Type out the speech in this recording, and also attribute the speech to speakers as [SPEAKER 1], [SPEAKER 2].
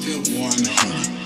[SPEAKER 1] keep it 100.